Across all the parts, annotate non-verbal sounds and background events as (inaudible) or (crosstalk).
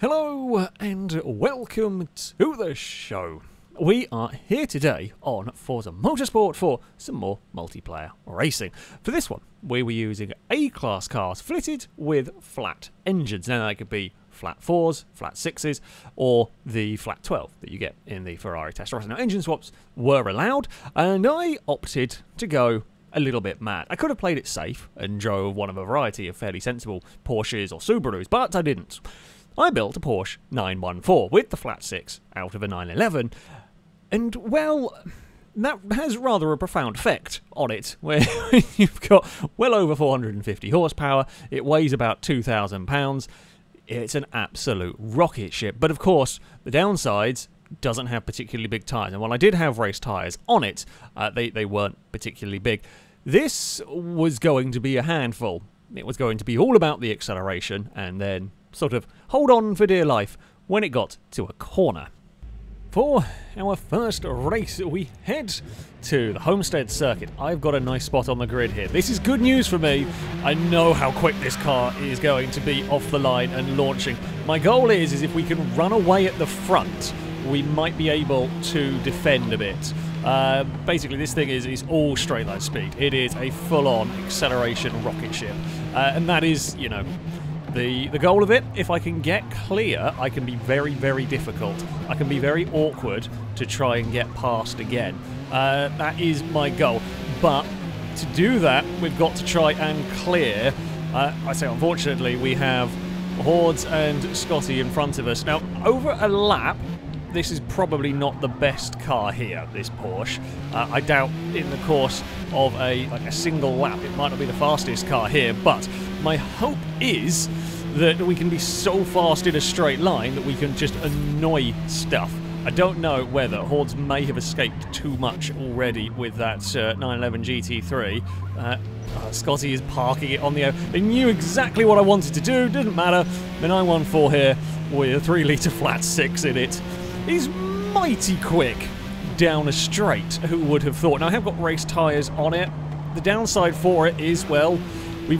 Hello and welcome to the show. We are here today on Forza Motorsport for some more multiplayer racing. For this one, we were using A-class cars fitted with flat engines. Now, they could be flat 4s, flat 6s, or the flat 12 that you get in the Ferrari Testarossa. Now, engine swaps were allowed, and I opted to go a little bit mad. I could have played it safe and drove one of a variety of fairly sensible Porsches or Subarus, but I didn't. I built a Porsche 914 with the flat 6 out of a 911, and well, that has rather a profound effect on it, where (laughs) you've got well over 450 horsepower, it weighs about 2,000 pounds, it's an absolute rocket ship. But of course, the downsides doesn't have particularly big tyres. And while I did have race tyres on it, uh, they, they weren't particularly big. This was going to be a handful. It was going to be all about the acceleration and then sort of hold on for dear life when it got to a corner. For our first race, we head to the Homestead Circuit. I've got a nice spot on the grid here. This is good news for me. I know how quick this car is going to be off the line and launching. My goal is, is if we can run away at the front, we might be able to defend a bit. Uh, basically, this thing is, is all straight line speed. It is a full-on acceleration rocket ship. Uh, and that is, you know, the, the goal of it, if I can get clear, I can be very, very difficult. I can be very awkward to try and get past again. Uh, that is my goal. But to do that, we've got to try and clear. Uh, I say, unfortunately, we have Hordes and Scotty in front of us. Now, over a lap, this is probably not the best car here, this Porsche. Uh, I doubt in the course of a, like a single lap it might not be the fastest car here, but my hope is that we can be so fast in a straight line that we can just annoy stuff. I don't know whether Hordes may have escaped too much already with that uh, 911 GT3. Uh, uh, Scotty is parking it on the... They knew exactly what I wanted to do, didn't matter. The 914 here with a 3 litre flat 6 in it is mighty quick down a straight. Who would have thought? Now, I have got race tyres on it. The downside for it is, well, we,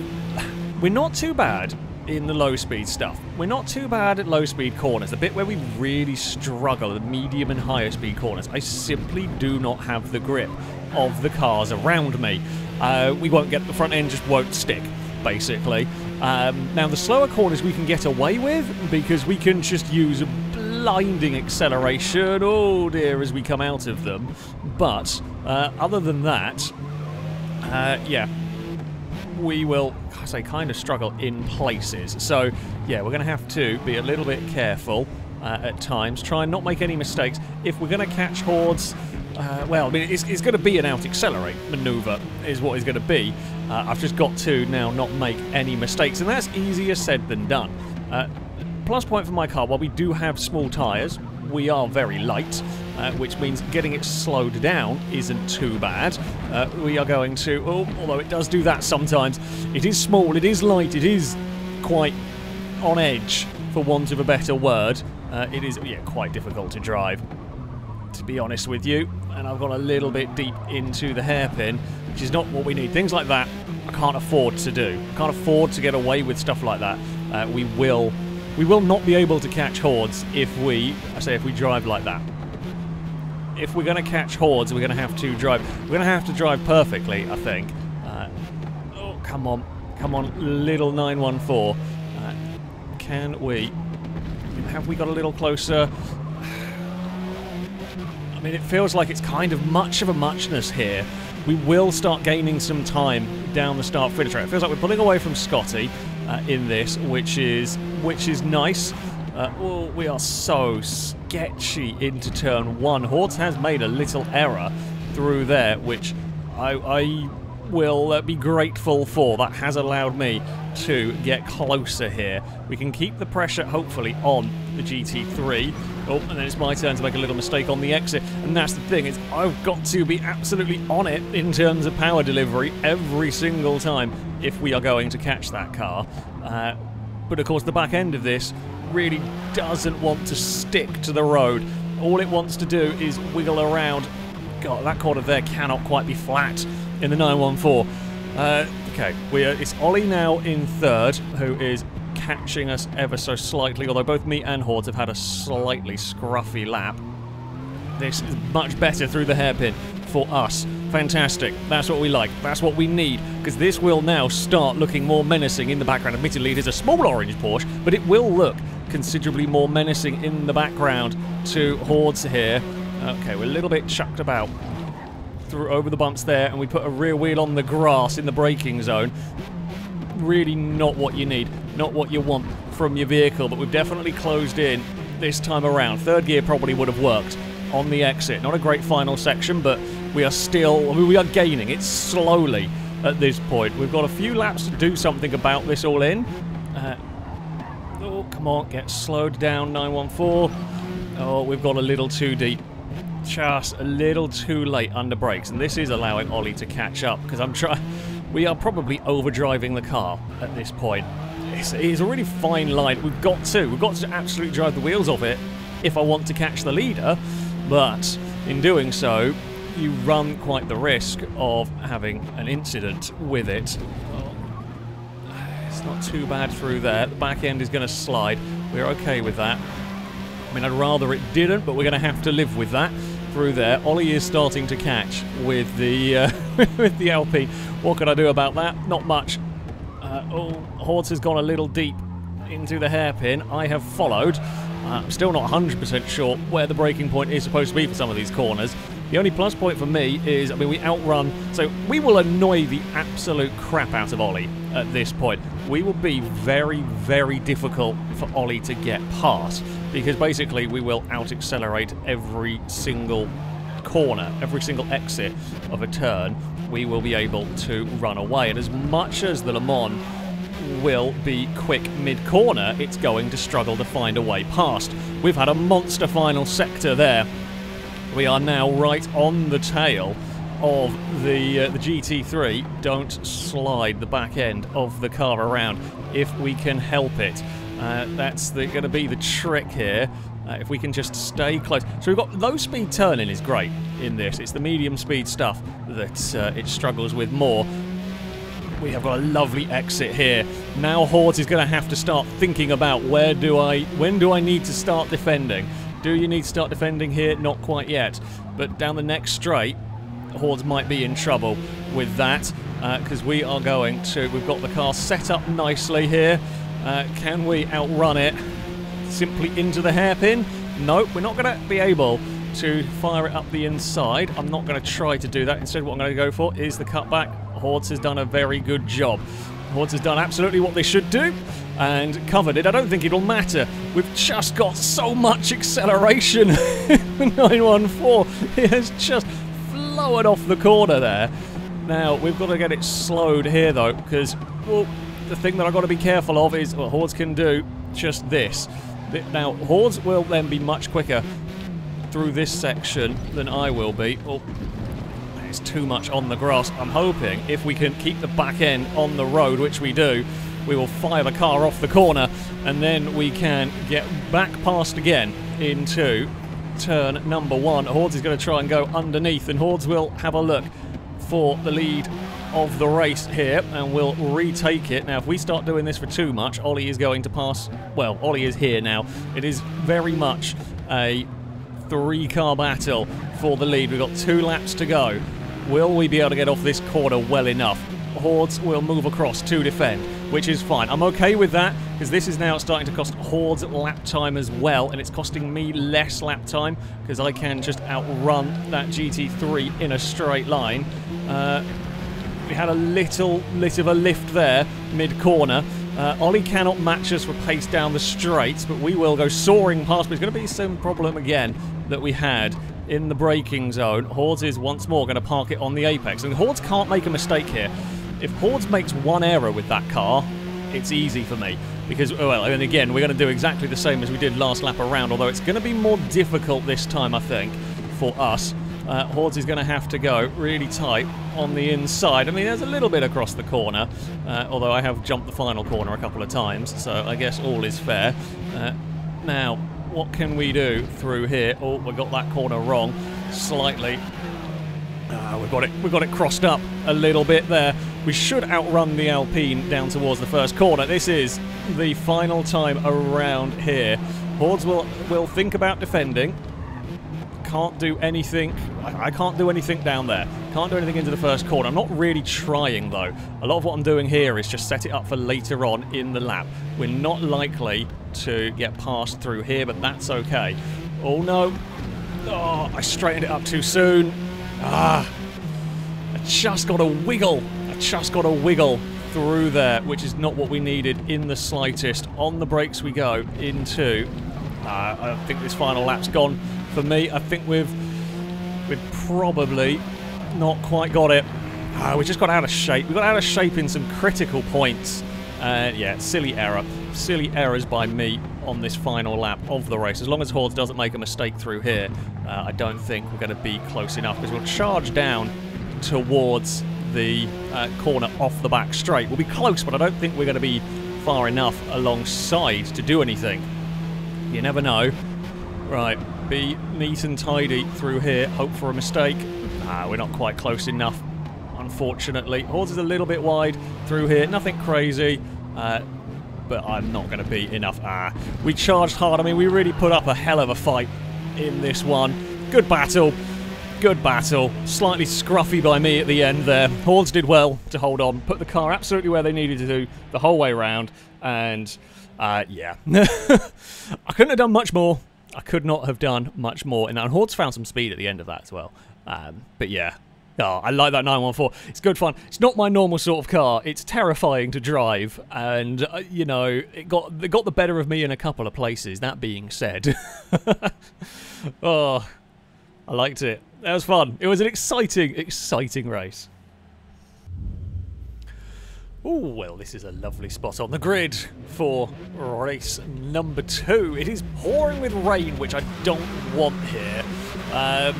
we're not too bad in the low speed stuff. We're not too bad at low speed corners. The bit where we really struggle, the medium and higher speed corners, I simply do not have the grip of the cars around me. Uh, we won't get, the front end just won't stick, basically. Um, now, the slower corners we can get away with because we can just use blinding acceleration, oh dear, as we come out of them. But uh, other than that, uh, yeah, we will, I say, kind of struggle in places. So, yeah, we're going to have to be a little bit careful uh, at times. Try and not make any mistakes. If we're going to catch hordes, uh, well, I mean, it's, it's, going to be an out-accelerate manoeuvre, is what it's going to be. Uh, I've just got to now not make any mistakes, and that's easier said than done. Uh, plus point for my car, while we do have small tyres, we are very light, uh, which means getting it slowed down isn't too bad. Uh, we are going to, oh, although it does do that sometimes, it is small, it is light, it is quite on edge, for want of a better word. Uh, it is, yeah, quite difficult to drive, to be honest with you. And I've gone a little bit deep into the hairpin, which is not what we need. Things like that, I can't afford to do. I can't afford to get away with stuff like that. Uh, we will we will not be able to catch hordes if we, I say if we drive like that. If we're going to catch hordes, we're going to have to drive, we're going to have to drive perfectly, I think. Uh, oh, come on, come on, little 914. Uh, can we, have we got a little closer? (sighs) I mean, it feels like it's kind of much of a muchness here. We will start gaining some time down the start finish rate. It feels like we're pulling away from Scotty uh, in this, which is which is nice. Uh, oh, we are so sketchy into turn one. Hordes has made a little error through there, which I, I will uh, be grateful for. That has allowed me to get closer here. We can keep the pressure, hopefully, on the GT3. Oh, and then it's my turn to make a little mistake on the exit. And that's the thing, is I've got to be absolutely on it in terms of power delivery every single time if we are going to catch that car. Uh, but of course, the back end of this really doesn't want to stick to the road. All it wants to do is wiggle around. God, that corner there cannot quite be flat in the 914. Uh, okay, we are, it's Ollie now in third, who is catching us ever so slightly, although both me and Hordes have had a slightly scruffy lap. This is much better through the hairpin for us. Fantastic. That's what we like. That's what we need. Because this will now start looking more menacing in the background. Admittedly, it is a small orange Porsche, but it will look considerably more menacing in the background to Hordes here. Okay, we're a little bit chucked about through over the bumps there, and we put a rear wheel on the grass in the braking zone. Really not what you need, not what you want from your vehicle, but we've definitely closed in this time around. Third gear probably would have worked on the exit. Not a great final section, but we are still, I mean, we are gaining. It's slowly at this point. We've got a few laps to do something about this all in. Uh, oh, come on, get slowed down, 914. Oh, we've got a little too deep just a little too late under brakes, and this is allowing Ollie to catch up because I'm trying. We are probably overdriving the car at this point. It's, it's, a really fine line. We've got to. We've got to absolutely drive the wheels off it if I want to catch the leader, but in doing so, you run quite the risk of having an incident with it. It's not too bad through there. The back end is going to slide. We're okay with that. I mean, I'd rather it didn't, but we're going to have to live with that through there. Ollie is starting to catch with the uh, (laughs) with the LP. What can I do about that? Not much. Uh, oh, Hordes has gone a little deep into the hairpin. I have followed. I'm still not 100% sure where the braking point is supposed to be for some of these corners. The only plus point for me is, I mean, we outrun, so we will annoy the absolute crap out of Ollie at this point. We will be very, very difficult for Ollie to get past because basically we will out accelerate every single corner, every single exit of a turn. We will be able to run away. And as much as the Le Mans will be quick mid-corner, it's going to struggle to find a way past. We've had a monster final sector there. We are now right on the tail of the uh, the GT3. Don't slide the back end of the car around if we can help it. Uh, that's going to be the trick here. Uh, if we can just stay close. So we've got low speed turning is great in this. It's the medium speed stuff that uh, it struggles with more. We have got a lovely exit here. Now Hordes is going to have to start thinking about where do I, when do I need to start defending? Do you need to start defending here? Not quite yet. But down the next straight, Hordes might be in trouble with that because uh, we are going to, we've got the car set up nicely here. Uh, can we outrun it simply into the hairpin? Nope, we're not going to be able to fire it up the inside. I'm not going to try to do that. Instead, what I'm going to go for is the cutback. Hordes has done a very good job. Hordes has done absolutely what they should do and covered it. I don't think it'll matter. We've just got so much acceleration. (laughs) 914, it has just flowered off the corner there. Now, we've got to get it slowed here, though, because, well, the thing that I've got to be careful of is what Hordes can do just this. Now, Hordes will then be much quicker through this section than I will be. Oh, it's too much on the grass. I'm hoping if we can keep the back end on the road, which we do, we will fire the car off the corner and then we can get back past again into turn number one. Hordes is going to try and go underneath and Hordes will have a look for the lead of the race here and we'll retake it. Now, if we start doing this for too much, Ollie is going to pass. Well, Ollie is here now. It is very much a three-car battle for the lead. We've got two laps to go. Will we be able to get off this corner well enough? Hordes will move across to defend, which is fine. I'm okay with that, because this is now starting to cost Hordes lap time as well, and it's costing me less lap time, because I can just outrun that GT3 in a straight line. Uh, we had a little, bit of a lift there, mid-corner. Uh, Ollie cannot match us for pace down the straights, but we will go soaring past. But it's going to be some problem again that we had in the braking zone. Hordes is once more going to park it on the apex. And Hordes can't make a mistake here. If Hordes makes one error with that car, it's easy for me. Because, well, and again, we're going to do exactly the same as we did last lap around, although it's going to be more difficult this time, I think, for us. Uh, Hordes is going to have to go really tight on the inside. I mean, there's a little bit across the corner, uh, although I have jumped the final corner a couple of times, so I guess all is fair. Uh, now, what can we do through here? Oh, we got that corner wrong slightly. Uh, we've got it. We've got it crossed up a little bit there. We should outrun the Alpine down towards the first corner. This is the final time around here. Hordes will will think about defending. Can't do anything. I, can't do anything down there. Can't do anything into the first corner. I'm not really trying though. A lot of what I'm doing here is just set it up for later on in the lap. We're not likely to get passed through here, but that's okay. Oh no. Oh, I straightened it up too soon. Ah, I just got a wiggle. I just got a wiggle through there, which is not what we needed in the slightest. On the brakes we go into. Uh, I think this final lap's gone for me. I think we've we've probably not quite got it. Uh, we just got out of shape. We got out of shape in some critical points. Uh, yeah, silly error. Silly errors by me on this final lap of the race. As long as Hordes doesn't make a mistake through here, uh, I don't think we're going to be close enough because we'll charge down towards the uh, corner off the back straight. We'll be close, but I don't think we're going to be far enough alongside to do anything. You never know. Right, be neat and tidy through here. Hope for a mistake. Ah, we're not quite close enough, unfortunately. Hordes is a little bit wide through here. Nothing crazy. Uh, but I'm not going to be enough. Ah, we charged hard. I mean, we really put up a hell of a fight in this one. Good battle. Good battle. Slightly scruffy by me at the end there. Hordes did well to hold on. Put the car absolutely where they needed to do the whole way around. And, uh, yeah. (laughs) I couldn't have done much more. I could not have done much more. And Hordes found some speed at the end of that as well. Um, but yeah, Oh, I like that 914. It's good fun. It's not my normal sort of car. It's terrifying to drive, and uh, you know, it got it got the better of me in a couple of places. That being said, (laughs) oh, I liked it. That was fun. It was an exciting, exciting race. Oh, well, this is a lovely spot on the grid for race number two. It is pouring with rain, which I don't want here. Um,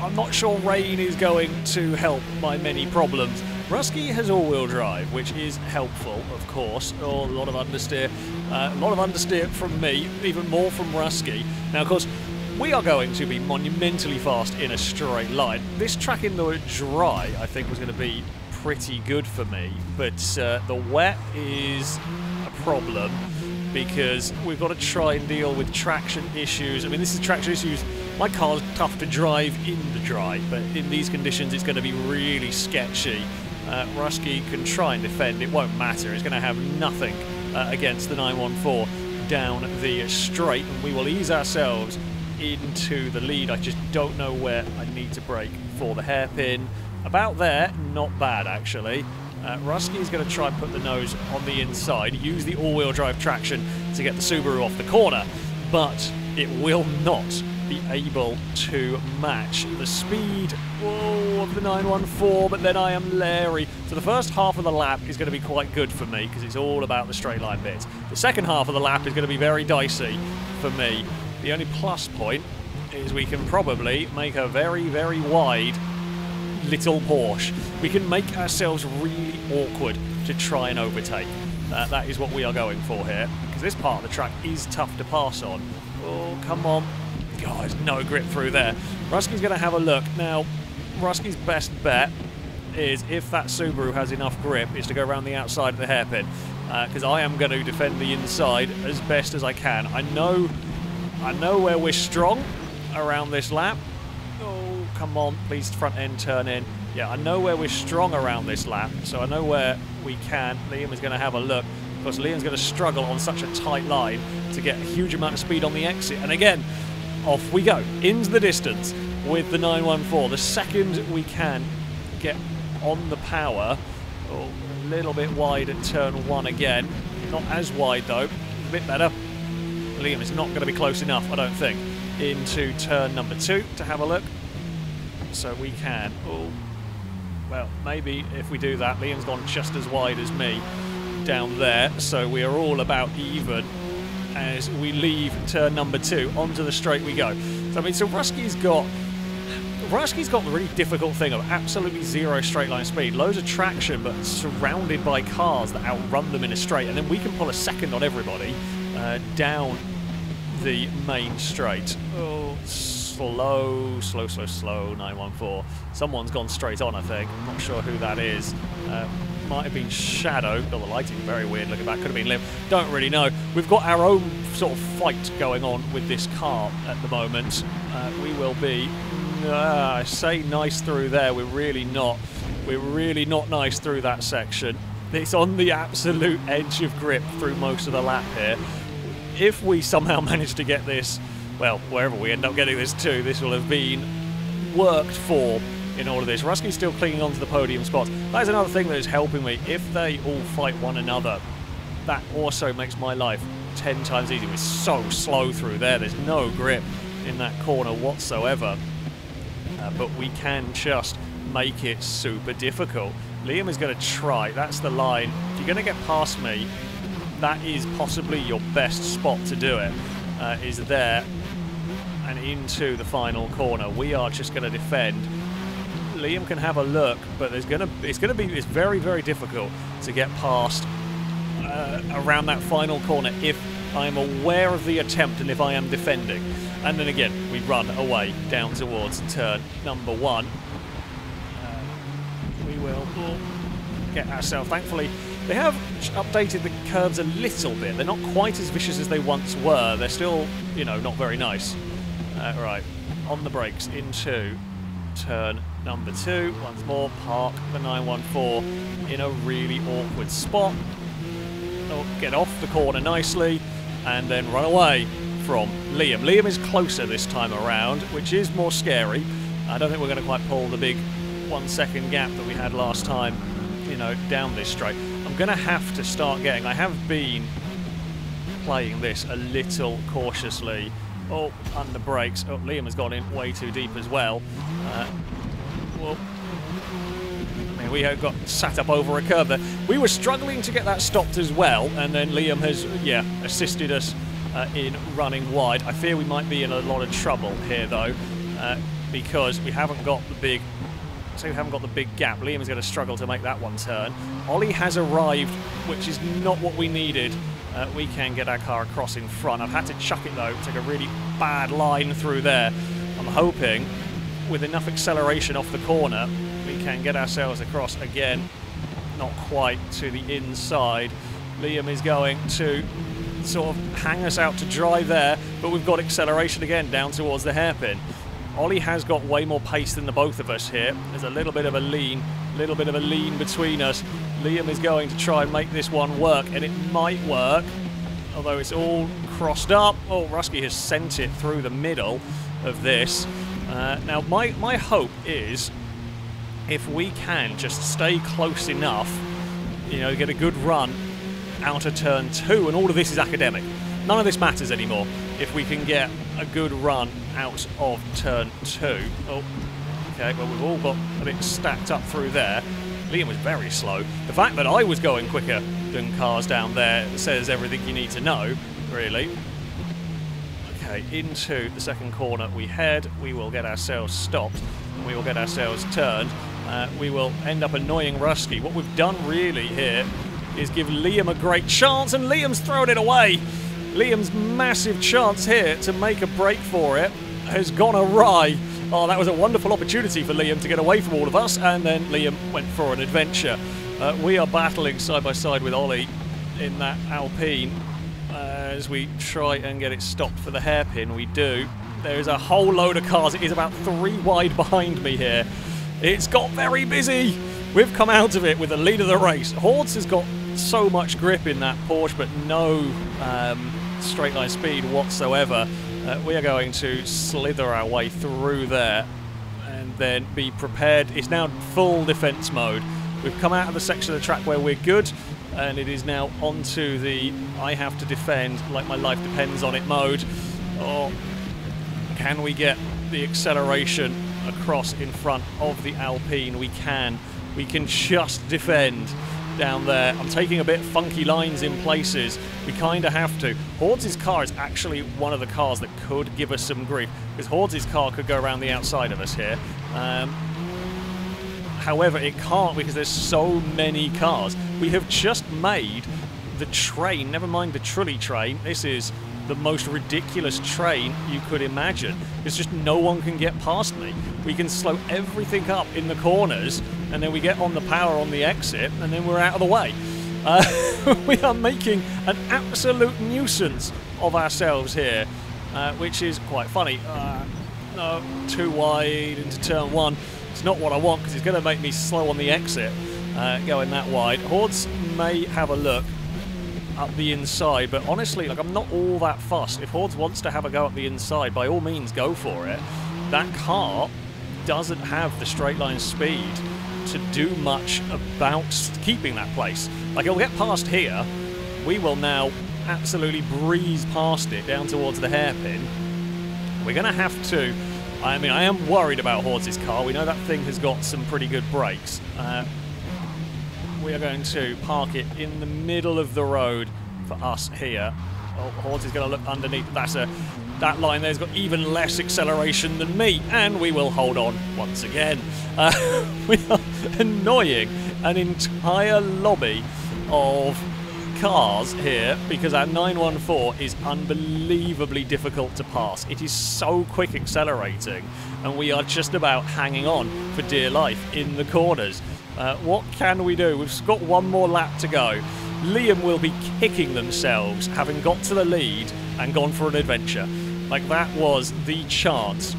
I'm not sure rain is going to help my many problems. Rusky has all-wheel drive, which is helpful, of course. Oh, a lot of understeer. Uh, a lot of understeer from me, even more from Rusky. Now, of course, we are going to be monumentally fast in a straight line. This track in the dry, I think, was going to be pretty good for me, but uh, the wet is a problem because we've got to try and deal with traction issues. I mean, this is traction issues my car's tough to drive in the dry, but in these conditions it's going to be really sketchy. Uh, Rusky can try and defend, it won't matter. It's going to have nothing uh, against the 914 down the straight, and we will ease ourselves into the lead. I just don't know where I need to brake for the hairpin. About there, not bad actually. Uh, Rusky is going to try and put the nose on the inside, use the all-wheel drive traction to get the Subaru off the corner, but it will not be able to match the speed whoa, of the 914, but then I am Larry. So the first half of the lap is going to be quite good for me because it's all about the straight line bits. The second half of the lap is going to be very dicey for me. The only plus point is we can probably make a very, very wide little Porsche. We can make ourselves really awkward to try and overtake. Uh, that is what we are going for here, because this part of the track is tough to pass on. Oh, come on. There's no grip through there. Rusky's going to have a look. Now, Rusky's best bet is if that Subaru has enough grip, is to go around the outside of the hairpin. Because uh, I am going to defend the inside as best as I can. I know, I know where we're strong around this lap. Come on, please front end turn in. Yeah, I know where we're strong around this lap, so I know where we can. Liam is going to have a look. Of course, Liam's going to struggle on such a tight line to get a huge amount of speed on the exit. And again, off we go into the distance with the 914. The second we can get on the power, oh, a little bit wide at turn one again. Not as wide though, a bit better. Liam is not going to be close enough, I don't think, into turn number two to have a look. So we can. Oh, well, maybe if we do that, Liam's gone just as wide as me down there, so we are all about even as we leave turn number two. Onto the straight we go. So, I mean, so Rusky's got Rusky's got the really difficult thing of absolutely zero straight line speed, loads of traction, but surrounded by cars that outrun them in a straight, and then we can pull a second on everybody uh, down the main straight. Oh, slow, slow, slow, slow 914. Someone's gone straight on, I think. I'm not sure who that is. Uh, might have been Shadow. Oh, the lighting very weird looking back. Could have been Liam. Don't really know. We've got our own sort of fight going on with this car at the moment. Uh, we will be, uh, I say nice through there. We're really not. We're really not nice through that section. It's on the absolute edge of grip through most of the lap here. If we somehow (laughs) manage to get this, well, wherever we end up getting this to, this will have been worked for in all of this. Rusky's still clinging onto the podium spots. That is another thing that is helping me. If they all fight one another, that also makes my life 10 times easier. We're so slow through there. There's no grip in that corner whatsoever. Uh, but we can just make it super difficult. Liam is going to try. That's the line. If you're going to get past me, that is possibly your best spot to do it. Uh, is there and into the final corner. We are just going to defend. Liam can have a look, but there's going to it's going to be it's very very difficult to get past uh, around that final corner if I'm aware of the attempt and if I am defending. And then again, we run away down towards turn number one We will get ourselves. Thankfully, they have updated the curves a little bit. They're not quite as vicious as they once were. They're still, you know, not very nice. Uh, right, on the brakes into turn number two. Once more, park the 914 in a really awkward spot. Oh, get off the corner nicely and then run away from Liam. Liam is closer this time around, which is more scary. I don't think we're going to quite pull the big one second gap that we had last time, you know, down this straight. Going to have to start getting, I have been playing this a little cautiously. Oh, under brakes. Oh, Liam has gone in way too deep as well. Uh, well, I mean, we got sat up over a curb there. We were struggling to get that stopped as well, and then Liam has, yeah, assisted us uh, in running wide. I fear we might be in a lot of trouble here, though, uh, because we haven't got the big so we haven't got the big gap. Liam is going to struggle to make that one turn. Ollie has arrived, which is not what we needed. Uh, we can get our car across in front. I've had to chuck it though, take a really bad line through there. I'm hoping with enough acceleration off the corner, we can get ourselves across again. Not quite to the inside. Liam is going to sort of hang us out to dry there, but we've got acceleration again down towards the hairpin. Ollie has got way more pace than the both of us here. There's a little bit of a lean, little bit of a lean between us. Liam is going to try and make this one work, and it might work, although it's all crossed up. Oh, Rusky has sent it through the middle of this. Uh, now, my, my hope is if we can just stay close enough, you know, get a good run out of turn two, and all of this is academic. None of this matters anymore if we can get a good run out of turn two. Oh, okay, well, we've all got a bit stacked up through there. Liam was very slow. The fact that I was going quicker than cars down there says everything you need to know, really. Okay, into the second corner we head. We will get ourselves stopped. We will get ourselves turned. Uh, we will end up annoying Rusky. What we've done really here is give Liam a great chance, and Liam's thrown it away. Liam's massive chance here to make a break for it has gone awry. Oh, that was a wonderful opportunity for Liam to get away from all of us, and then Liam went for an adventure. Uh, we are battling side by side with Ollie in that Alpine uh, as we try and get it stopped for the hairpin. We do. There is a whole load of cars. It is about three wide behind me here. It's got very busy. We've come out of it with the lead of the race. Hordes has got so much grip in that Porsche, but no um, straight line speed whatsoever. Uh, we are going to slither our way through there and then be prepared. It's now full defense mode. We've come out of the section of the track where we're good and it is now onto the I have to defend like my life depends on it mode. Or can we get the acceleration across in front of the Alpine? We can. We can just defend down there. I'm taking a bit funky lines in places. We kind of have to. Hordes' car is actually one of the cars that could give us some grief, because Hordes' car could go around the outside of us here. Um, however, it can't because there's so many cars. We have just made the train, never mind the Trulli train, this is the most ridiculous train you could imagine. It's just no one can get past me. We can slow everything up in the corners, and then we get on the power on the exit, and then we're out of the way. Uh, (laughs) we are making an absolute nuisance of ourselves here, uh, which is quite funny. Uh, no, too wide into turn one. It's not what I want because it's going to make me slow on the exit uh, going that wide. Hordes may have a look up the inside, but honestly, like I'm not all that fussed. If Hordes wants to have a go up the inside, by all means, go for it. That car doesn't have the straight line speed to do much about keeping that place. Like it'll get past here, we will now absolutely breeze past it down towards the hairpin. We're going to have to. I mean, I am worried about Hordes' car. We know that thing has got some pretty good brakes. Uh, we are going to park it in the middle of the road for us here. Oh, Hordes is going to look underneath. That's a that line there's got even less acceleration than me, and we will hold on once again. Uh, (laughs) we are annoying an entire lobby of cars here because our 914 is unbelievably difficult to pass. It is so quick accelerating, and we are just about hanging on for dear life in the corners. Uh, what can we do? We've got one more lap to go. Liam will be kicking themselves having got to the lead and gone for an adventure. Like that was the chance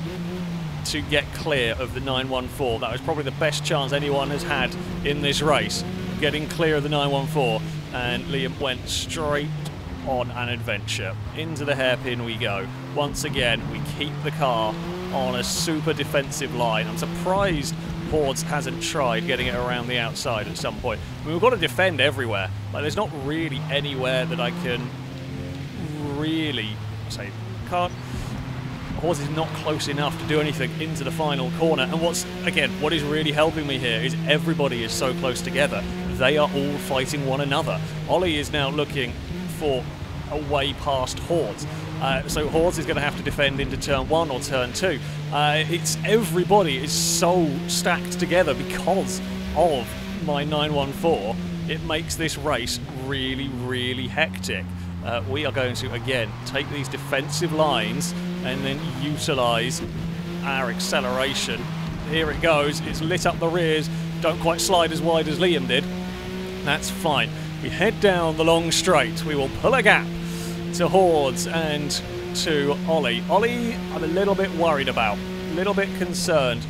to get clear of the 914. That was probably the best chance anyone has had in this race, getting clear of the 914. And Liam went straight on an adventure. Into the hairpin we go. Once again, we keep the car on a super defensive line. I'm surprised Hordes hasn't tried getting it around the outside at some point. I mean, we've got to defend everywhere. Like, there's not really anywhere that I can really say can't. Hordes is not close enough to do anything into the final corner. And what's again, what is really helping me here is everybody is so close together. They are all fighting one another. Ollie is now looking for a way past Hordes. Uh, so Hordes is going to have to defend into turn one or turn two. Uh, it's everybody is so stacked together because of my 914. It makes this race really, really hectic. Uh, we are going to again take these defensive lines and then utilise our acceleration. Here it goes. It's lit up the rears. Don't quite slide as wide as Liam did. That's fine. We head down the long straight. We will pull a gap to Hordes and to Ollie. Ollie, I'm a little bit worried about, a little bit concerned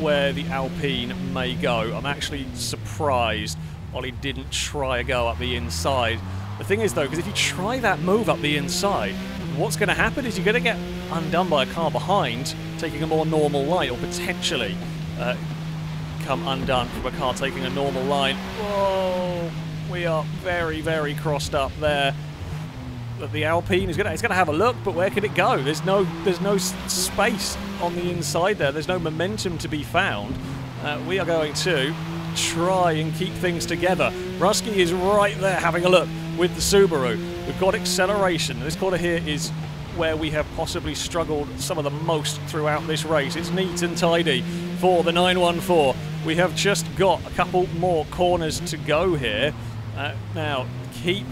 where the Alpine may go. I'm actually surprised Ollie didn't try a go up the inside. The thing is, though, because if you try that move up the inside, what's going to happen is you're going to get undone by a car behind, taking a more normal line, or potentially uh, come undone from a car taking a normal line. Whoa, we are very, very crossed up there that the Alpine is going to have a look, but where can it go? There's no there's no space on the inside there. There's no momentum to be found. Uh, we are going to try and keep things together. Rusky is right there having a look with the Subaru. We've got acceleration. This corner here is where we have possibly struggled some of the most throughout this race. It's neat and tidy for the 914. We have just got a couple more corners to go here. Uh, now, keep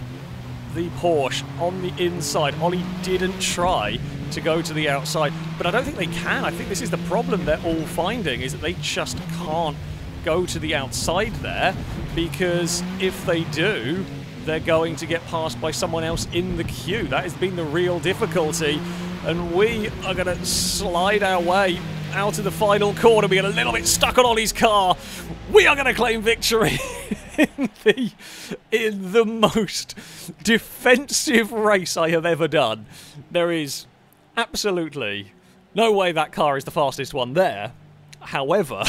the Porsche on the inside. Ollie didn't try to go to the outside, but I don't think they can. I think this is the problem they're all finding, is that they just can't go to the outside there, because if they do, they're going to get passed by someone else in the queue. That has been the real difficulty, and we are going to slide our way out of the final corner. We get a little bit stuck on Ollie's car. We are going to claim victory. (laughs) in the in the most defensive race I have ever done. There is absolutely no way that car is the fastest one there. However,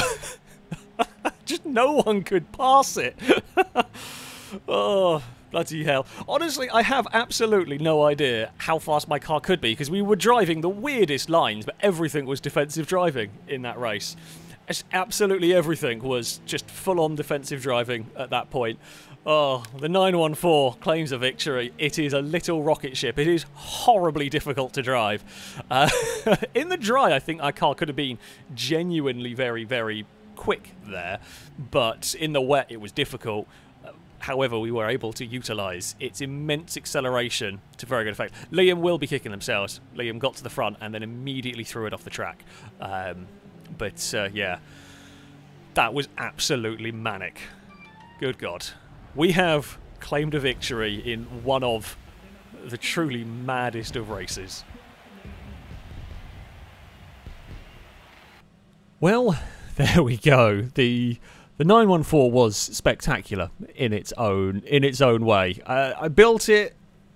(laughs) just no one could pass it. (laughs) oh, bloody hell. Honestly, I have absolutely no idea how fast my car could be because we were driving the weirdest lines, but everything was defensive driving in that race absolutely everything was just full-on defensive driving at that point. Oh, the 914 claims a victory. It is a little rocket ship. It is horribly difficult to drive. Uh, (laughs) in the dry, I think our car could have been genuinely very, very quick there, but in the wet, it was difficult. However, we were able to utilise its immense acceleration to very good effect. Liam will be kicking themselves. Liam got to the front and then immediately threw it off the track. Um, but uh, yeah, that was absolutely manic. Good God. We have claimed a victory in one of the truly maddest of races. Well, (laughs) there we go. The the 914 was spectacular in its own in its own way. Uh, I built it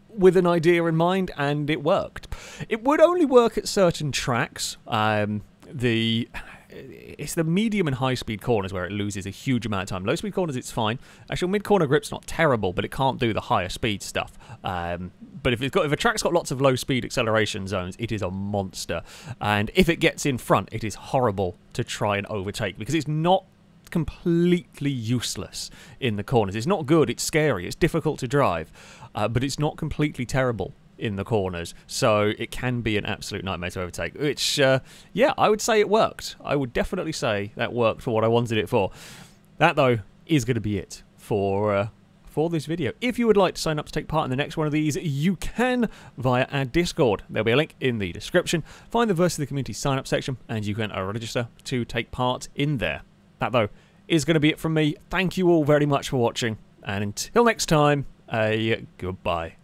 with an idea in mind, and it worked. It would only work at certain tracks. Um, the it's the medium and high speed corners where it loses a huge amount of time. Low speed corners, it's fine. Actually, mid corner grip's not terrible, but it can't do the higher speed stuff. Um, but if it's got if a track's got lots of low speed acceleration zones, it is a monster. And if it gets in front, it is horrible to try and overtake because it's not completely useless in the corners. It's not good, it's scary, it's difficult to drive, uh, but it's not completely terrible in the corners, so it can be an absolute nightmare to overtake. Which, uh, yeah, I would say it worked. I would definitely say that worked for what I wanted it for. That, though, is going to be it for uh, for this video. If you would like to sign up to take part in the next one of these, you can via our Discord. There'll be a link in the description. Find the Versus the Community sign up section, and you can register to take part in there. That, though, is going to be it from me. Thank you all very much for watching, and until next time, a goodbye.